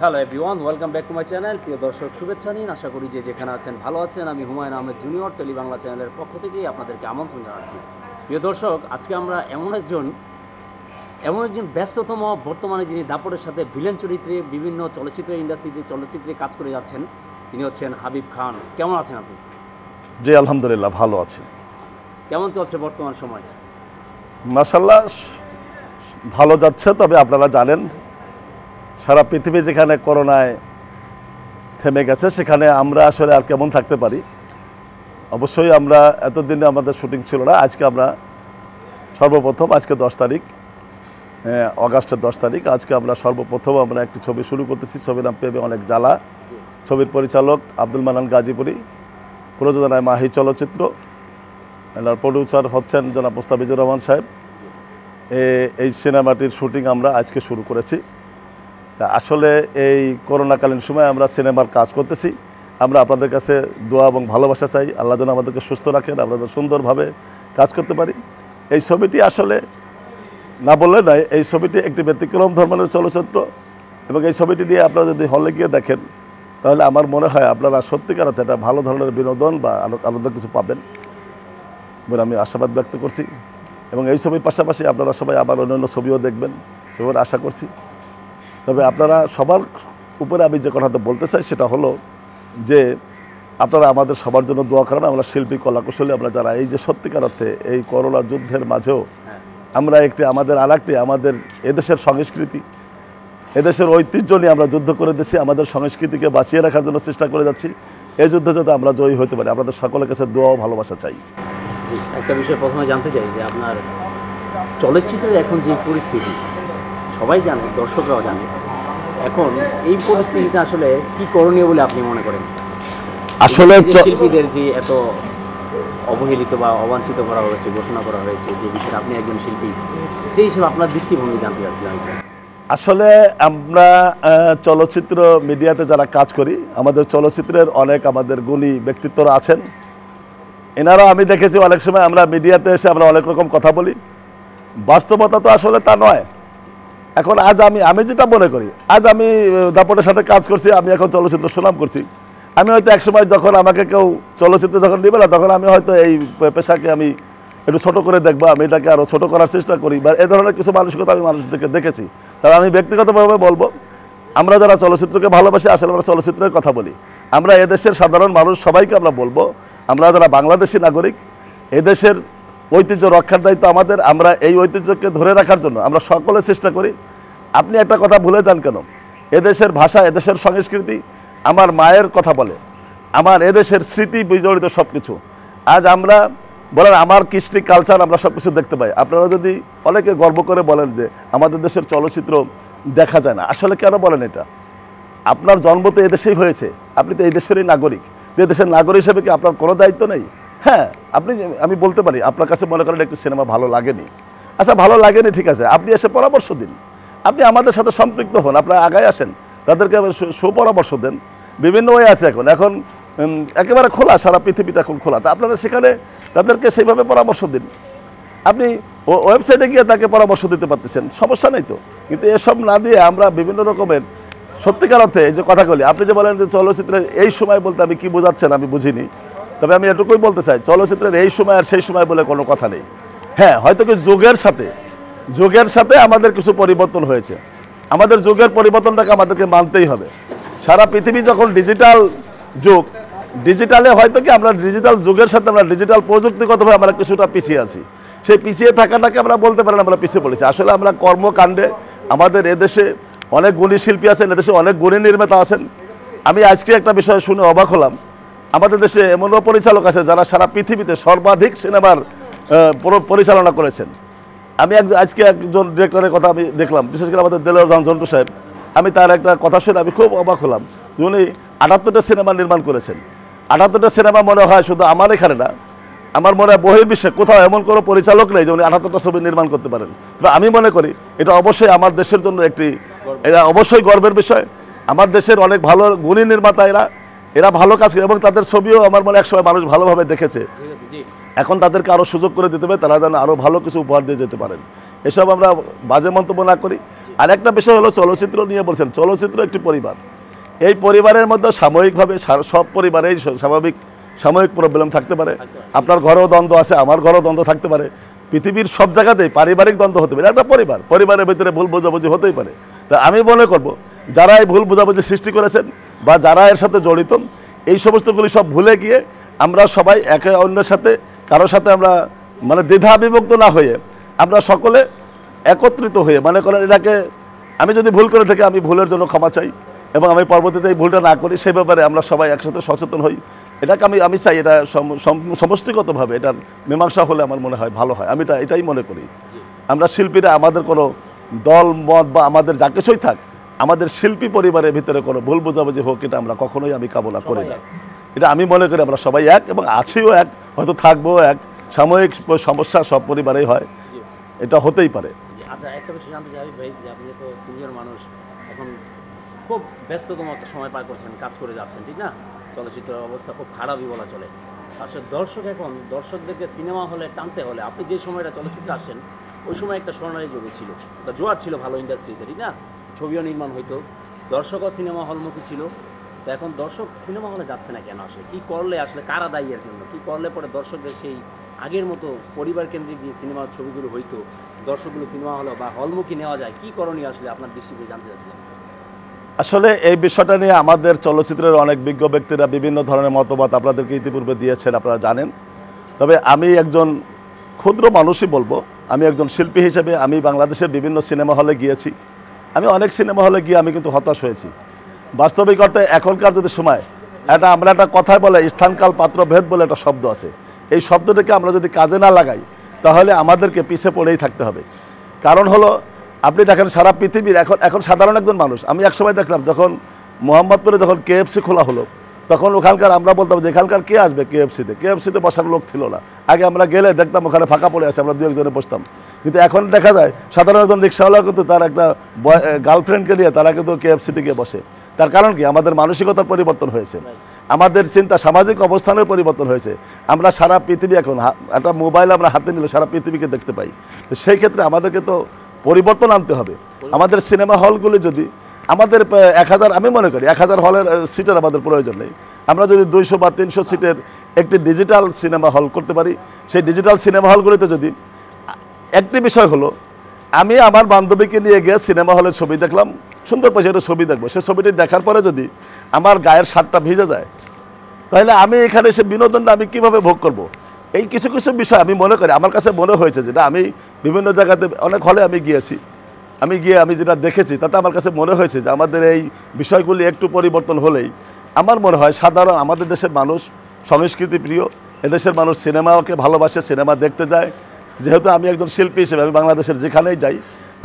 Hello everyone welcome back to my channel প্রিয় দর্শক শুভেচ্ছা নিন। আশা করি যে যেখানে আছেন ভালো আছেন। আমি হুমায়ুন আহমেদ জুনিয়র টেলি বাংলা চ্যানেলের পক্ষ থেকেই আপনাদেরকে আমন্ত্রণ জানাচ্ছি। প্রিয় দর্শক আজকে আমরা এমন একজন এমন একজন ব্যস্ততম বর্তমানে যিনি দাপটের সাথে ভিলেন চরিত্রে বিভিন্ন চলচ্চিত্র ইন্ডাস্ট্রিতে চলচ্চিত্রে কাজ করে যাচ্ছেন তিনি হচ্ছেন হাবিব খান। কেমন আছেন আপনি? জি আলহামদুলিল্লাহ ভালো আছি। কেমন চলছে বর্তমান সময়? মাসাল্লাহ ভালো যাচ্ছে তবে আপনারা জানেন সারা পৃথিবী যেখানে করোনায় থেমে গেছে সেখানে আমরা আসলে আর কেমন থাকতে পারি? অবশ্যই আমরা এতদিনে আমাদের শুটিং ছিল না আজকে আমরা সর্বপ্রথম আজকে দশ তারিখ হ্যাঁ, অগাস্টের দশ তারিখ আজকে আমরা সর্বপ্রথম আমরা একটি ছবি শুরু করতেছি। ছবির নাম পেবে অনেক জ্বালা। ছবির পরিচালক আব্দুল মানান গাজীপুরি প্রযোজনায় মাহি চলচ্চিত্র এনার প্রডিউসার হচ্ছেন জনাব মোস্তাফিজুর রহমান সাহেব। এই সিনেমাটির শুটিং আমরা আজকে শুরু করেছি। তা আসলে এই করোনাকালীন সময় আমরা সিনেমার কাজ করতেছি। আমরা আপনাদের কাছে দোয়া এবং ভালোবাসা চাই। আল্লাহ যেন আমাদেরকে সুস্থ রাখেন, আমরা যেন সুন্দরভাবে কাজ করতে পারি। এই ছবিটি আসলে না বললে নয়, এই ছবিটি একটি ব্যতিক্রম ধর্মের চলচ্চিত্র এবং এই ছবিটি দিয়ে আপনারা যদি হলে গিয়ে দেখেন, তাহলে আমার মনে হয় আপনারা সত্যিকার অর্থে একটা ভালো ধরনের বিনোদন বা আনন্দ কিছু পাবেন বলে আমি আশাবাদ ব্যক্ত করছি। এবং এই ছবির পাশাপাশি আপনারা সবাই আবার অন্যান্য ছবিও দেখবেন। সেভাবে আশা করছি। তবে আপনারা সবার উপরে আমি যে কথাটা বলতে চাই সেটা হলো যে আপনারা আমাদের সবার জন্য দোয়া করেন আমরা শিল্পী কলাকুশলী আমরা যারা এই যে সত্যিকার অর্থে এই করোনা যুদ্ধের মাঝেও আমরা একটি আমাদের আর একটি আমাদের এদেশের সংস্কৃতি এদেশের ঐতিহ্য নিয়ে আমরা যুদ্ধ করে দিচ্ছি আমাদের সংস্কৃতিকে বাঁচিয়ে রাখার জন্য চেষ্টা করে যাচ্ছি। এই যুদ্ধে যাতে আমরা জয়ী হতে পারি আপনাদের সকলের কাছে দোয়া ও ভালোবাসা চাই। একটা বিষয় প্রথমে জানতে চাই যে আপনার চলচ্চিত্রের এখন যে পরিস্থিতি সবাই জানে দর্শকরাও জানে। এখন এই পরিস্থিতিতে আসলে কি করণীয় বলে আপনি মনে করেন? আসলে শিল্পীদের যে এত অবহেলিত বা অবাঞ্ছিত করা হয়েছে ঘোষণা করা হয়েছে যে বিষয়ে আপনি একজন শিল্পী সেই হিসেবে আপনার দৃষ্টিভঙ্গি জানতে চাচ্ছিলাম। আসলে আমরা চলচ্চিত্র মিডিয়াতে যারা কাজ করি আমাদের চলচ্চিত্রের অনেক আমাদের গুণী ব্যক্তিত্বরা আছেন। এনারা আমি দেখেছি অনেক সময় আমরা মিডিয়াতে এসে আমরা অনেক রকম কথা বলি। বাস্তবতা তো আসলে তা নয়। এখন আজ আমি আমি যেটা মনে করি, আজ আমি দাপটের সাথে কাজ করছি, আমি এখন চলচ্চিত্র সুনাম করছি। আমি হয়তো একসময় যখন আমাকে কেউ চলচ্চিত্র যখন দিবে না, তখন আমি হয়তো এই পেশাকে আমি একটু ছোটো করে দেখব, আমি এটাকে আরও ছোটো করার চেষ্টা করি, বা এ ধরনের কিছু মানসিকতা আমি মানুষদেরকে দেখেছি। তবে আমি ব্যক্তিগতভাবে বলব, আমরা যারা চলচ্চিত্রকে ভালোবাসি, আসলে আমরা চলচ্চিত্রের কথা বলি। আমরা এদেশের সাধারণ মানুষ, সবাইকে আমরা বলব, আমরা যারা বাংলাদেশি নাগরিক, এদেশের ঐতিহ্য রক্ষার দায়িত্ব আমাদের, আমরা এই ঐতিহ্যকে ধরে রাখার জন্য আমরা সকলে চেষ্টা করি। আপনি একটা কথা ভুলে যান কেন? এদেশের ভাষা, এদেশের সংস্কৃতি আমার মায়ের কথা বলে। আমার এদেশের স্মৃতি বিজড়িত সব কিছু আজ আমরা বলেন আমার কৃষ্টি কালচার আমরা সব কিছু দেখতে পাই। আপনারা যদি অনেকে গর্ব করে বলেন যে আমাদের দেশের চলচ্চিত্র দেখা যায় না, আসলে কেন বলেন এটা? আপনার জন্ম তো এদেশেই হয়েছে। আপনি তো এই দেশেরই নাগরিক। এই দেশের নাগরিক হিসেবে কি আপনার কোনো দায়িত্ব নেই? হ্যাঁ আপনি, আমি বলতে পারি, আপনার কাছে মনে করেন একটি সিনেমা ভালো লাগেনি। আচ্ছা ভালো লাগেনি, ঠিক আছে, আপনি এসে পরামর্শ দিন। আপনি আমাদের সাথে সম্পৃক্ত হন, আপনারা আগায় আসেন, তাদেরকে সুপরামর্শ দেন। বিভিন্ন ওয়ে আছে এখন এখন একেবারে খোলা, সারা পৃথিবীটা এখন খোলা। তা আপনারা সেখানে তাদেরকে সেইভাবে পরামর্শ দিন। আপনি ওয়েবসাইটে গিয়ে তাকে পরামর্শ দিতে পারতেছেন, সমস্যা নেই তো। কিন্তু এসব না দিয়ে আমরা বিভিন্ন রকমের, সত্যিকার অর্থে যে কথাগুলি, আপনি যে বলেন যে চলচ্চিত্রের এই সময় বলতে আমি কি বোঝাচ্ছেন আমি বুঝিনি। তবে আমি এটুকুই বলতে চাই, চলচ্চিত্রের এই সময় আর সেই সময় বলে কোনো কথা নেই। হ্যাঁ হয়তো কি যুগের সাথে যুগের সাথে আমাদের কিছু পরিবর্তন হয়েছে। আমাদের যুগের পরিবর্তনটাকে আমাদেরকে মানতেই হবে। সারা পৃথিবী যখন ডিজিটাল যুগ, ডিজিটালে হয়তো কি আমরা ডিজিটাল যুগের সাথে আমরা ডিজিটাল প্রযুক্তিগতভাবে আমরা কিছুটা পিছিয়ে আছি। সেই পিছিয়ে থাকাটাকে আমরা বলতে পারেন আমরা পিছিয়ে পড়েছি। আসলে আমরা কর্মকাণ্ডে, আমাদের এদেশে অনেক গুণী শিল্পী আছেন, এদেশে অনেক গুণী নির্মাতা আছেন। আমি আজকে একটা বিষয় শুনে অবাক হলাম। আমাদের দেশে এমনও পরিচালক আছে যারা সারা পৃথিবীতে সর্বাধিক সিনেমার পরিচালনা করেছেন। আমি এক আজকে একজন ডিরেক্টরের কথা আমি দেখলাম, বিশেষ করে আমাদের দেলোয়ার রহমান জন্টু সাহেব। আমি তার একটা কথা শুনে আমি খুব অবাক হলাম উনি আটাত্তরটা সিনেমা নির্মাণ করেছেন। আটাত্তরটা সিনেমা মনে হয় শুধু আমার এখানে না, আমার মনে হয় বহির্বিশ্বে কোথাও এমন কোনো পরিচালক নেই যে উনি আটাত্তরটা ছবি নির্মাণ করতে পারেন। তবে আমি মনে করি এটা অবশ্যই আমার দেশের জন্য একটি, এটা অবশ্যই গর্বের বিষয়। আমার দেশের অনেক ভালো গুণী নির্মাতা এরা এরা ভালো কাজ করে এবং তাদের ছবিও আমার মনে হয় একসময় মানুষ ভালোভাবে দেখেছে। এখন তাদেরকে আরও সুযোগ করে দিতে হবে তারা যেন আরও ভালো কিছু উপহার দিয়ে যেতে পারেন। এসব আমরা বাজে মন্তব্য না করি। আর একটা বিষয় হলো চলচ্চিত্র নিয়ে বলছেন চলচ্চিত্র একটি পরিবার। এই পরিবারের মধ্যে সাময়িকভাবে সব পরিবারেই স্বাভাবিক সাময়িক প্রবলেম থাকতে পারে। আপনার ঘরেও দ্বন্দ্ব আছে আমার ঘরেও দ্বন্দ্ব থাকতে পারে। পৃথিবীর সব জায়গাতেই পারিবারিক দ্বন্দ্ব হতে পারে। একটা পরিবার পরিবারের ভিতরে ভুল বোঝাবুঝি হতেই পারে। তা আমি মনে করব যারা এই ভুল বোঝাবুঝি সৃষ্টি করেছেন বা যারা এর সাথে জড়িত এই সমস্তগুলি সব ভুলে গিয়ে আমরা সবাই একে অন্যের সাথে কারোর সাথে আমরা মানে দ্বিধা বিভক্ত না হয়ে আমরা সকলে একত্রিত হয়ে মানে করেন এটাকে আমি যদি ভুল করে থাকি আমি ভুলের জন্য ক্ষমা চাই এবং আমি পরবর্তীতে এই ভুলটা না করি সেই ব্যাপারে আমরা সবাই একসাথে সচেতন হই। এটাকে আমি আমি চাই এটা সম- সম- সমষ্টিগতভাবে এটার মীমাংসা হলে আমার মনে হয় ভালো হয়। আমি এটা এটাই মনে করি। আমরা শিল্পীরা আমাদের কোনো দল মত বা আমাদের যা কিছুই থাক আমাদের শিল্পী পরিবারের ভিতরে কোনো ভুল বোঝাবুঝি হোক এটা আমরা কখনোই আমি কামনা করি না। এটা আমি মনে করি আমরা সবাই এক এবং আছিও এক হয়তো থাকব এক। সাময়িক সমস্যা সব পরিবারেই হয়। এটা হতেই পারে। আচ্ছা একটা বিষয় জানতে চাই ভাই যে আপনি তো সিনিয়র মানুষ এখন খুব ব্যস্ততম একটা সময় পার করছেন কাজ করে যাচ্ছেন ঠিক না? চলচ্চিত্রের অবস্থা খুব খারাপই বলা চলে। আসলে দর্শক এখন দর্শকদেরকে সিনেমা হলে টানতে হলে আপনি যে সময়টা চলচ্চিত্রে আসছেন ওই সময় একটা স্বর্ণালী যুগে ছিল। একটা জোয়ার ছিল ভালো ইন্ডাস্ট্রিতে ঠিক না? ছবিও নির্মাণ হইতো। দর্শকও সিনেমা হলমুখী ছিল। তো এখন দর্শক সিনেমা হলে যাচ্ছে না কেন আসলে? কি করলে আসলে, কারা দায়ী এর জন্য? কি করলে পরে দর্শকদের সেই আগের মতো পরিবার কেন্দ্রিক যে সিনেমার ছবিগুলো হইতো, দর্শকগুলো সিনেমা হলো বা হলমুখী নেওয়া যায়, কি করণীয় আসলে আপনার দৃষ্টিতে জানতে চাচ্ছিলাম? আসলে এই বিষয়টা নিয়ে আমাদের চলচ্চিত্রের অনেক বিজ্ঞ ব্যক্তিরা বিভিন্ন ধরনের মতামত আপনাদেরকে ইতিপূর্বে দিয়েছেন, আপনারা জানেন। তবে আমি একজন ক্ষুদ্র মানুষই বলব, আমি একজন শিল্পী হিসেবে আমি বাংলাদেশের বিভিন্ন সিনেমা হলে গিয়েছি। আমি অনেক সিনেমা হলে গিয়ে আমি কিন্তু হতাশ হয়েছি। বাস্তবিক অর্থে এখনকার যদি সময়, এটা আমরা একটা কথায় বলে, স্থানকাল পাত্র ভেদ বলে একটা শব্দ আছে। এই শব্দটাকে আমরা যদি কাজে না লাগাই, তাহলে আমাদেরকে পিছে পড়েই থাকতে হবে। কারণ হলো, আপনি দেখেন সারা পৃথিবীর, এখন এখন সাধারণ একজন মানুষ। আমি একসময় দেখলাম যখন মোহাম্মদপুরে যখন কেএফসি খোলা হলো, তখন ওখানকার আমরা বলতাম যে এখানকার কে আসবে কেএফসিতে কেএফসিতে বসার লোক ছিল না। আগে আমরা গেলে দেখতাম ওখানে ফাঁকা পড়ে আছে, আমরা দু একজনে বসতাম। কিন্তু এখন দেখা যায় সাধারণ একজন রিক্সাওয়ালা কিন্তু তার একটা গার্লফ্রেন্ডকে নিয়ে তারা কিন্তু কেএফসিতে গিয়ে বসে। তার কারণ কি? আমাদের মানসিকতার পরিবর্তন হয়েছে। আমাদের চিন্তা সামাজিক অবস্থানের পরিবর্তন হয়েছে। আমরা সারা পৃথিবী এখন একটা মোবাইল আমরা হাতে নিলে সারা পৃথিবীকে দেখতে পাই। তো সেই ক্ষেত্রে আমাদেরকে তো পরিবর্তন আনতে হবে। আমাদের সিনেমা হলগুলি যদি আমাদের এক হাজার আমি মনে করি এক হাজার হলের সিটের আমাদের প্রয়োজন নেই। আমরা যদি দুইশো বা তিনশো সিটের একটি ডিজিটাল সিনেমা হল করতে পারি সেই ডিজিটাল সিনেমা হলগুলিতে যদি একটি বিষয় হলো, আমি আমার বান্ধবীকে নিয়ে গিয়ে সিনেমা হলে ছবি দেখলাম, সুন্দর পয়সা একটা ছবি দেখব সে ছবিটি দেখার পরে যদি আমার গায়ের শার্টটা ভিজে যায়, তাহলে আমি এখানে এসে বিনোদনটা আমি কীভাবে ভোগ করব। এই কিছু কিছু বিষয় আমি মনে করি, আমার কাছে মনে হয়েছে যেটা আমি বিভিন্ন জায়গাতে, অনেক হলে আমি গিয়েছি আমি গিয়ে আমি যেটা দেখেছি, তাতে আমার কাছে মনে হয়েছে যে আমাদের এই বিষয়গুলি একটু পরিবর্তন হলেই, আমার মনে হয় সাধারণ আমাদের দেশের মানুষ সংস্কৃতি প্রিয় এদেশের মানুষ সিনেমাকে ভালোবাসে, সিনেমা দেখতে যায় যেহেতু আমি একজন শিল্পী হিসেবে আমি বাংলাদেশের যেখানেই যাই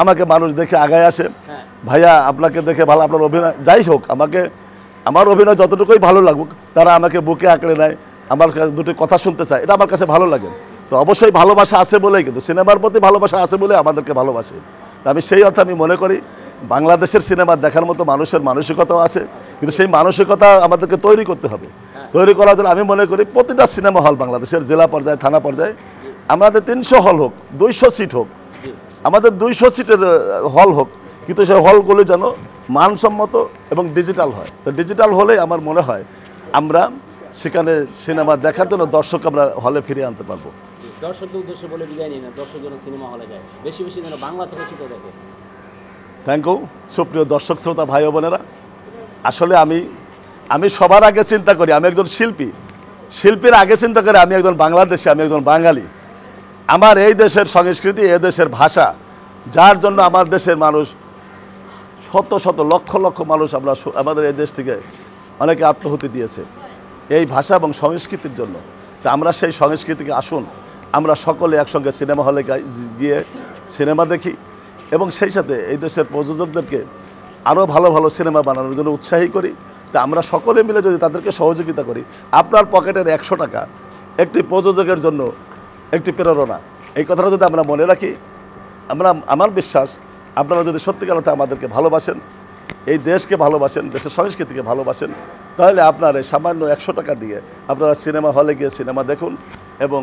আমাকে মানুষ দেখে আগায় আসে। হ্যাঁ। ভাইয়া আপনাকে দেখে ভালো আপনার অভিনয় যাই হোক আমাকে আমার অভিনয় যতটুকুই ভালো লাগুক তারা আমাকে বুকে আঁকড়ে নেয় আমার কাছে দুটি কথা শুনতে চায় এটা আমার কাছে ভালো লাগে। তো অবশ্যই ভালোবাসা আছে বলেই কিন্তু সিনেমার প্রতি ভালোবাসা আছে বলে আমাদেরকে ভালোবাসে। তো আমি সেই অর্থে আমি মনে করি বাংলাদেশের সিনেমা দেখার মতো মানুষের মানসিকতাও আছে কিন্তু সেই মানসিকতা আমাদেরকে তৈরি করতে হবে। তৈরি করার জন্য আমি মনে করি প্রতিটা সিনেমা হল বাংলাদেশের জেলা পর্যায়ে থানা পর্যায়ে আমাদের তিনশো হল হোক দুইশো সিট হোক আমাদের দুইশো সিটের হল হোক কিন্তু সেই হলগুলো যেন মানসম্মত এবং ডিজিটাল হয়। তো ডিজিটাল হলে আমার মনে হয় আমরা সেখানে সিনেমা দেখার জন্য দর্শক আমরা হলে ফিরিয়ে আনতে পারব। দর্শকদের উদ্দেশ্যে বলে বিদায় নিই না দর্শক যেন সিনেমা হলে যায়। বেশি বেশি যেন বাংলা চলচ্চিত্র দেখে। থ্যাংক ইউ সুপ্রিয় দর্শক শ্রোতা ভাই ও বোনেরা। আসলে আমি আমি সবার আগে চিন্তা করি আমি একজন শিল্পী। শিল্পীর আগে চিন্তা করি আমি একজন বাংলাদেশি আমি একজন বাঙালি। আমার এই দেশের সংস্কৃতি, এ দেশের ভাষা, যার জন্য আমার দেশের মানুষ, শত শত লক্ষ লক্ষ মানুষ আমরা আমাদের এই দেশ থেকে অনেকে আত্মহতি দিয়েছে। এই ভাষা এবং সংস্কৃতির জন্য। তা আমরা সেই সংস্কৃতিকে আসুন, আমরা সকলে একসঙ্গে সিনেমা হলে গিয়ে সিনেমা দেখি এবং সেই সাথে এই দেশের প্রযোজকদেরকে আরও ভালো ভালো সিনেমা বানানোর জন্য উৎসাহী করি। তা আমরা সকলে মিলে যদি তাদেরকে সহযোগিতা করি, আপনার পকেটের একশো টাকা একটি প্রযোজকের জন্য একটি প্রেরণা। এই কথাটা যদি আমরা মনে রাখি আমরা আমার বিশ্বাস আপনারা যদি সত্যিকার আমাদেরকে ভালোবাসেন এই দেশকে ভালোবাসেন দেশের সংস্কৃতিকে ভালোবাসেন তাহলে আপনার এই সামান্য একশো টাকা দিয়ে আপনারা সিনেমা হলে গিয়ে সিনেমা দেখুন এবং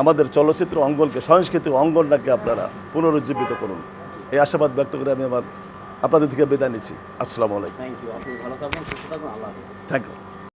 আমাদের চলচ্চিত্র অঙ্গনকে সাংস্কৃতিক অঙ্গনটাকে আপনারা পুনরুজ্জীবিত করুন। এই আশাবাদ ব্যক্ত করে আমি আমার আপনাদের থেকে বিদায় নিচ্ছি। আসসালামু আলাইকুম। Thank you